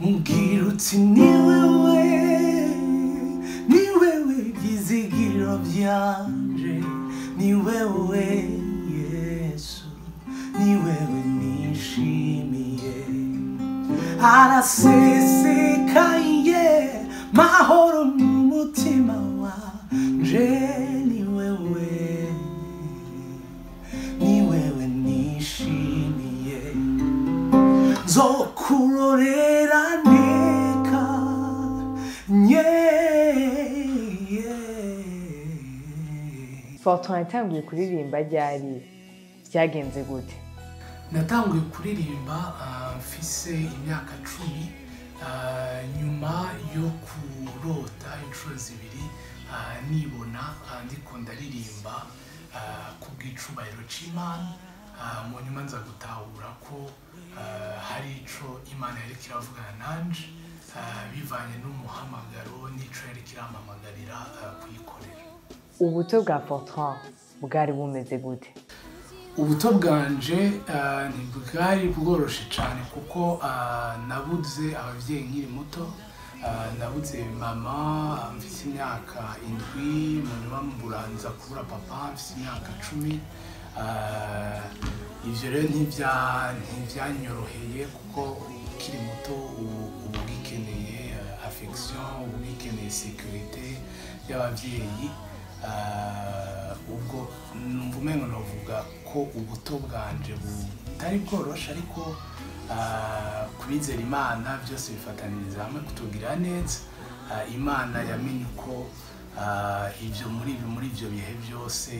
mubwira uti ni wewe ni wewe byizigiro byanje ni wewe yesu ni wewe nishimiye. Arasesekaye mahoro mu mutima wanje. Nzokurorera neka nye fortran yatangiye kuririmba ryari? Byagenze gute? Natanguye kuririmba ah, mfise imyaka cumi ah, nyuma yo kurota inshuro zibiri ah, nibona ndiko ndaririmba ku bw'icubahiro c'imana. Mu nyuma nza gutahura ko ah, hari ico imana yariko iravugana nanje. Ah, bivanye n'umuhamagaro n'ico yariko irampamagarira ah, kuyikorera. Ubuto bwa fortran bwari bumeze gute ubuto bwanje ah, ntibwari bworoshe cyane kuko ah, nabuze ababyeyi nkiri muto Ah, nabuze mama mfite imyaka indwi mu nyuma mburanza kubura papa mfite imyaka cumi. Ah, ivyo rero ntibya- ntibyanyoroheye kuko ukiri muto uba ugikeneye ah, affection uba ugikeneye sécurité y'ababyeyi Ah, ubwo numva umengo novuga ko ubuto bwanje butari bworoshe ariko kubizera imana byose bifataniriza hamwe kutugirira neza. Imana yamenye uko ibyo muri muri ibyo bihe byose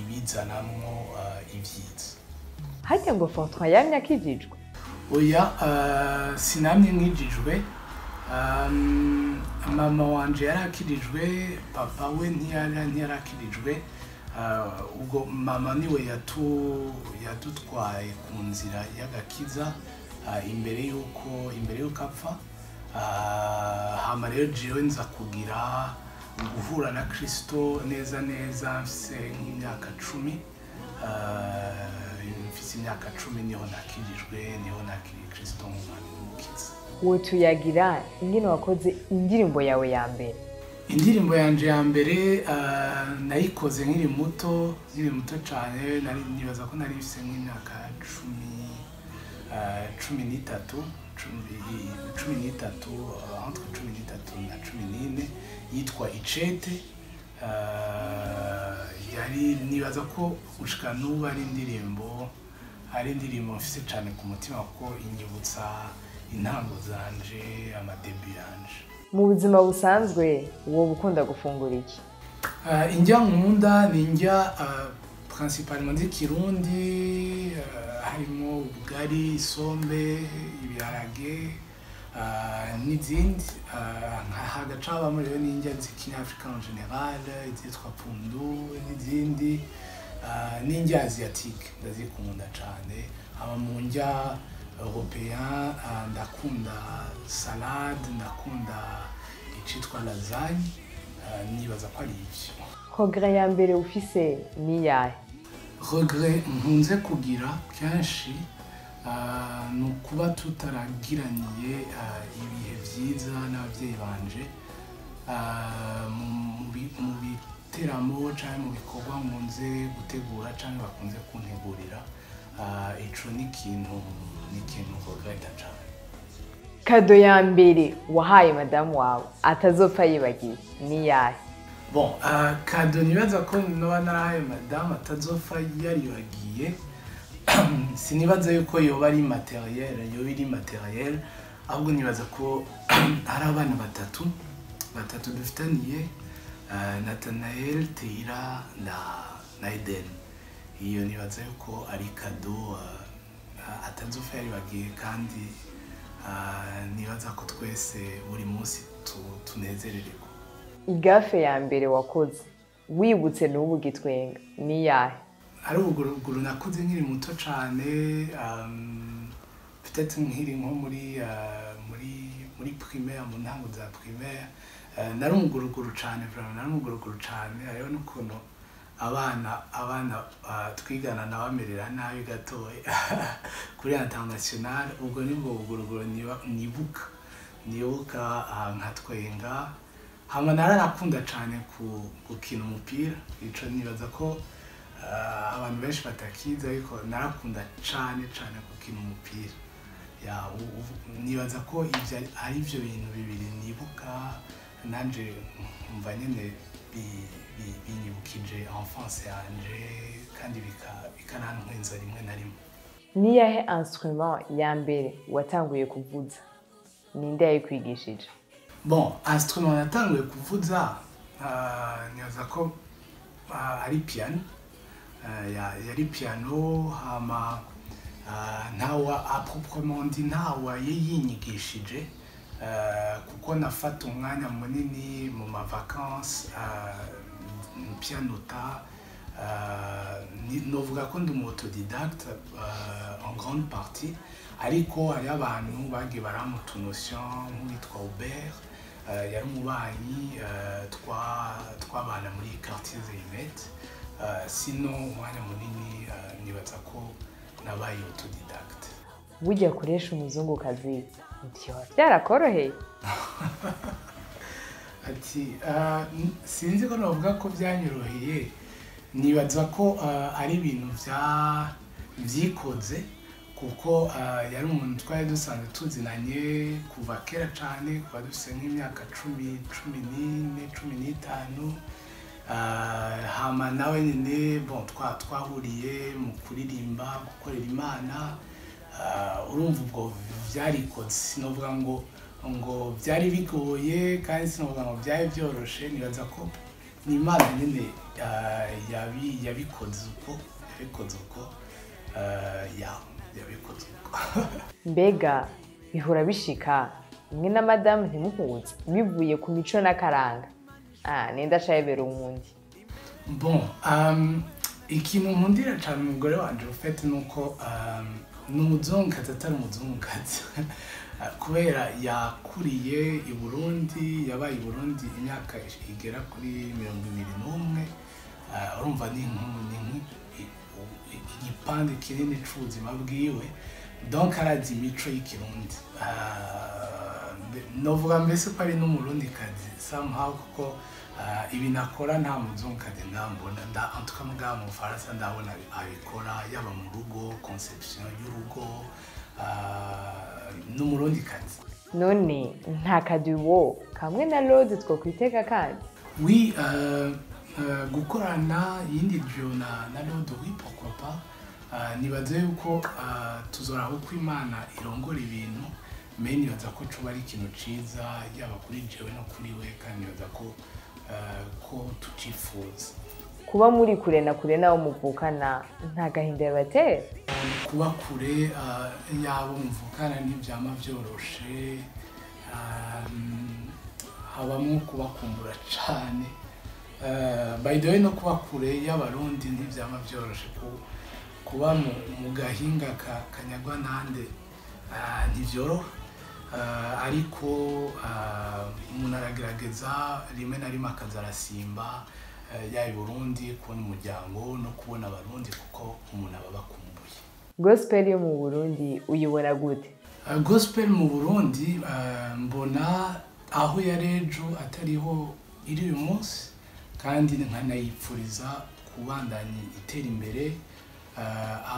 ibizanamwo ah, ibyiza harya ngo fortran yamye akijijwe? Oya ah, sinamye nkijijwe. Mama wanje yari akirijwe papa we ntiyari akirijwe Ah, ubwo mama ni we yadutwaye ku nzira y'agakiza ah, imbere y'uko imbere y'uko apfa. Ah, hama rero nza kugira guhura na kristo neza neza mfise nk'imyaka cumi Ah, mfise imyaka cumi ni ho nakirijwe ni ho nakiriye kristo nk'umwami n'umukiza uwo tuyagira ingene wakoze indirimbo yawe ya mbere? Indirimbo yanje ya mbere ah, nayikoze nkiri muto nkiri muto cyane nibaza ko nari mfise nk'imyaka cumi cumi n'itatu. Cumi n'itatu ah, entre cumi n'itatu na cumi n'ine yitwa icete. Ah, yari nibaza ko gushika n'ubu ari indirimbo ari indirimbo mfise cyane ku mutima kuko inyibutsa intango zanje amadebi yanje. Mu buzima busanzwe wowe ukunda gufungura iki? Uh, indya nkunda ni indya uh, principalement z'ikirundi uh, harimo ubugari isombe ibiharage uh, n'izindi. Uh, nka hagaca habamo rero n'indya z'ikinyafurika en general izitwa pundu n'izindi. N'indya asiatique ndazikunda cane haba mu ndya européen uh, ndakunda salade ndakunda icitwa lasagne. uh, nibaza ko ari ivyo progrès ya mbere ufise ni iyahe regret nkunze kugira kenshi ni ukuba tutaragiraniye ibihe byiza n'ababyeyi banje mu- mu bi- mu biteramo cyangwa mu bikorwa nkunze gutegura cyangwa bakunze kuntegurira ico ni ikintu ni ikintu regreta cyane kado ya mbere wahaye madamu wawe. Atazopfa yibagiye ni iyahe bon uh, kado nibaza ko noba narahaye madamu atazopfa yaribagiye sinibaza yuko yoba ari materiel yoba iri materiel ahubwo nibaza ko hari abana batatu batatu dufitaniye uh, nathanael teira na, na eden. Iyo nibaza yuko ari kado uh, atazopfa yaribagiye kandi nibaza ko twese buri munsi tu- tunezerererwa igafe ya mbere wakoze wibutse n'ubu gitwenga ni iyahe ari ubuguruguru nakuze nkiri muto cyane um, peut-être nkiri nko muri uh, muri muri primaire mu ntango za primaire. Uh, nari umuguruguru cyane nari umuguruguru cyane hariho n'ukuntu abana abana ah, twigana nabamerera nabi gatoya. Kuri international ubwo ni bwo buguruguru niba- nibuka. Nibuka ah, nkatwenga. Hama nararakunda cyane gukina umupira. Ico nibaza ko ah, abantu benshi batakizi ariko narakunda cyane cyane gukina umupira. Nibaza ko ibyo ari- byo bintu bibiri. Nibuka nanje nkumva nyine bi- binyibukije enfance yanje kandi bika- bikanantwenza rimwe na rimwe. Niyahe instrument ya mbere watanguye kuvuza? Ninde yayikwigishije? Bon instrument natanguye kuvuza ah, nibaza ko ah, ari piano. Ah, ya- yari piano hama ntawa aproprement dit ntawa yinyigishije ah, kuko nafata umwanya munini mu mavakansi pianota euh, novuga ko ndi autodidacte euh, en grande partie. Ariko hariho abantu bagiye baramu nk'uwitwa Hubert euh, yari umubanyi twabana muri quartier Zeyinete sino umwanya munini nibaza ko nabaye autodidacte. Burya kuresha umuzungukazi byarakoroheye ati "Ah, sinzi ko navuga ko byanyoroheye. Nibaza ko ah, ari ibintu byikoze kuko ah, yari umuntu twari dusanzwe tuzinanye kuva kera cyane kuva dufite nk'imyaka cumi cumi n'ine cumi n'itanu. Hama nawe nyine twahuriye mu kuririmba gukorera imana. Urumva ubwo byarikoze sinovuga ngo ngo byari bigoye kandi sinovuga ngo byari byoroshe nibaza ko ni imana nyine ah, yabi- yabikoze uko yabikoze uko ah, ya yabikoze uko. Mbega bihora bishika. Mwe na madamu ntimuhuze bivuye ku mico n'akaranga ah ninde acayebera uwundi? Bon um, ikintu nkundira cyane umugore wanje ufite ni uko um, ni umuzungukazi atari umuzungukazi. kubera yakuriye i burundi yabaye i burundi imyaka igera kuri mirongo ibiri n'umwe uh, urumva ni igipande kinini c'ubuzima bwiwe. Donc arazi imico y'ikirundi Ah, novuga mbese ko ari n'umurundikazi. Somehow kuko ah, ibi nakora nta muzungukazi ndambona nda cas mugabo mu bufaransa ndabona abikora yaba mu rugo conception y'urugo ah, n'umurundikazi. None nta kaduwo kamwe na rode twakwitega kandi. Oui, euh, euh, gukorana yindi duo na pourquoi pas uh, nibaze yuko uh, tuzora uko imana irongora ibintu me nibaza ko coba ari ikintu ciza yaba kuri jewe no kuri we kandi nibaza ko uh, ko tucifuza kuba muri kure na kure n'abo muvukana nta gahinda bibatera kuba kure uh, yabo muvukana ntibyama byoroshe um, habamo kubakumbura by the way no kuba kure y'abarundi ntibyama byoroshe ku- kuba mu, gahinga ka, kanyagwa nande ntivyoroha. Uh, ariko umuntu aragerageza rimwe na rimwe akaza arasimba uh, yaba i burundi kubona umuryango no kubona abarundi kuko umuntu aba abakumbuye. Gospel yo mu burundi uyibona gute? Uh, gospel mu burundi uh, mbona aho yari ejo atariho iri uyu munsi kandi nkanayipfuriza kubandanya itera imbere.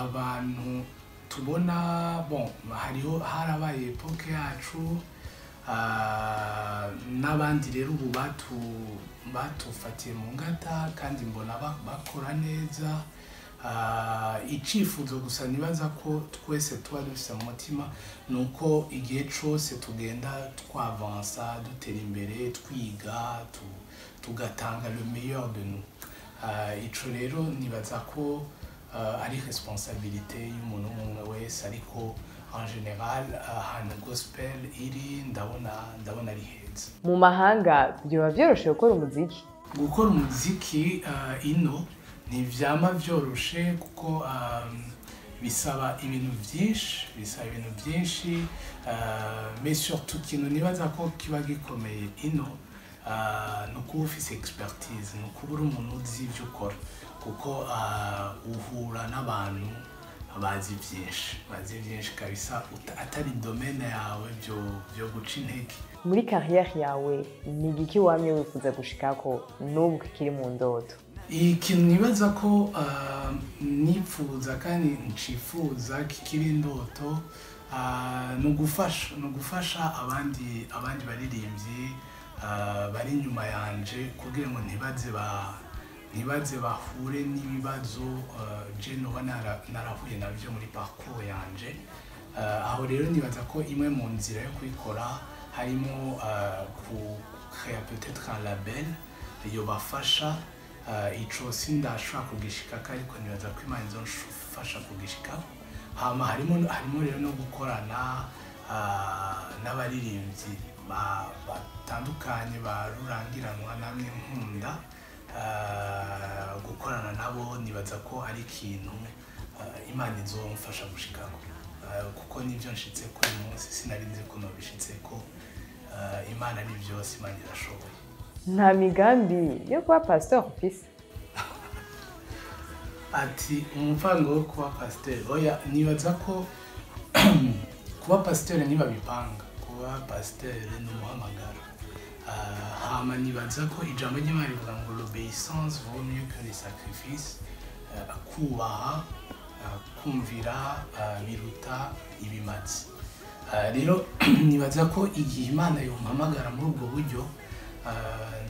Abantu tubona bon hariho harabaye epoke yacu n'abandi rero ubu batu batufatiye mu ngata kandi mbona ba- bakora neza. Ah, icifuzo gusa nibaza ko twese tuba dufite mu mutima ni uko igihe cyose tugenda twavansa dutera imbere twiga tu- tugatanga le meilleur de nous. Ah, ico rero nibaza ko ah, ari responsabilité y'umuntu umwe wese ariko en general ahantu gospel iri ndabona ndabona ari heza mu mahanga byoba byoroshe gukora umuziki. Gukora umuziki uh, ino ntivyama vyoroshe kuko um, bisaba ibintu vyinshi bisaba ibintu mais surtout ikintu nibaza ko kiba gikomeye ino ni ukuba ufise expertise ni ukuba uri umuntu uzi ibyo ukora kuko uhura n'abantu bazi byinshi. Bazi byinshi kabisa. Atari domene yawe byo guca intege. Muri kariyeri yawe ni igiki wamye wifuza gushikako n'ubu kikiri mu ndoto? Ikintu nibaza ko ah, nifuza kandi ncifuza kikiri indoto ah, ni ugufasha ni ugufasha abandi abandi baririmbyi ah, bari inyuma yanje kugira ngo ntibaze ba ntibaze bahure n'ibibazo je noba nara- narahuye na byo muri parcours yanje. Ah, aho rero nibaza ko imwe mu nzira yo kubikora harimo ah, ku créer peut-être un label yobafasha. Ico sindashobora kugishikako ariko nibaza ko imana izomfasha kugishikako hama harimo harimo rero no gukorana n'abaririmbyi ba- batandukanye ba rurangiranwa namwe nkunda. Gukorana nabo nibaza ko ari ikintu ah, imana izomfasha gushikako Ah, kuko ni byo nshitse ko uyu munsi sinari nzi ko nobishitse ko Ah, imana ni byose imana irashoboye. Nta migambi yo kuba pasitori ufise ati umupango wo kuba pasiteri oya nibaza ko kuba pasiteri ntibabipanga kuba pasiteri ni umuhamagaro. Ah, hama nibaza ko ijambo ry'imana rivuga ngo l'obéissance vaut mieux que les sacrifices. Ah, kubaha ah, kumvira ah, biruta ibimazi Ah, rero nibaza ko igihe imana yompamagara muri ubwo buryo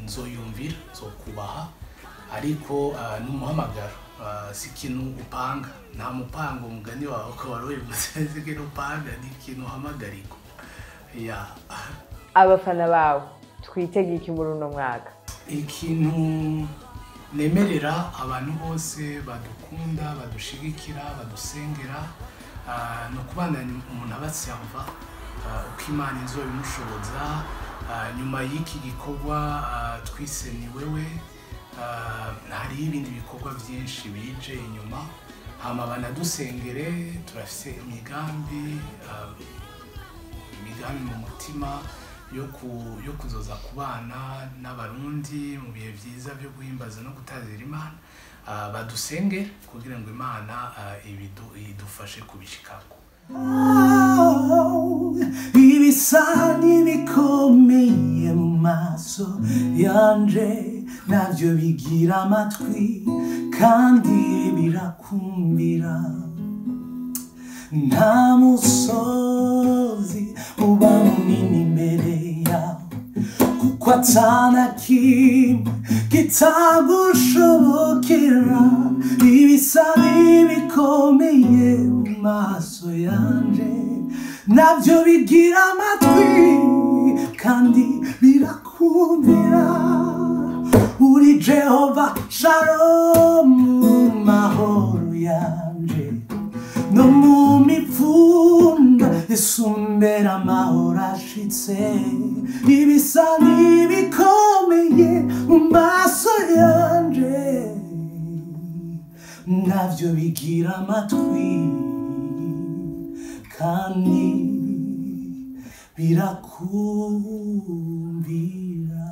nzoyumvira nzokubaha ariko ni umuhamagaro si ikintu upanga nta mupango umugani wawe ukaba wivuze si ikintu upanga ni ikintu uhamagarirwa ya. Abafana bawe. Twitege iki muri uno mwaka. Ikintu nemerera abantu bose badukunda badushigikira badusengera ah, ni ukubandanya umuntu abaserva ah, uko imana izobimushoboza Ah, nyuma y'iki gikorwa twise ni wewe hariho ibindi bikorwa byinshi bije inyuma hama banadusengere turafise imigambi imigambi mu mutima yo ku- kuzoza kubana n'abarundi mu bihe byiza byo guhimbaza no gutazira imana. Ah, badusenge kugira ngo imana ah, idufashe kubishikako. Ibisa n'ibikomeye mu maso yanje na byo bigira amatwi kandi birakumvira nta musozi uba munini imbere yawe kuko atana kimwe kitagushobokera ibisa n'ibikomeye mu maso yanje. Nabyo bigira amatwi kandi birakumvira uri jehova shalomu isumbera amahoro ashitse ibisa n'ibikomeye mu maso yanje. Nabyo bigira amatwi. Kandi birakumvira.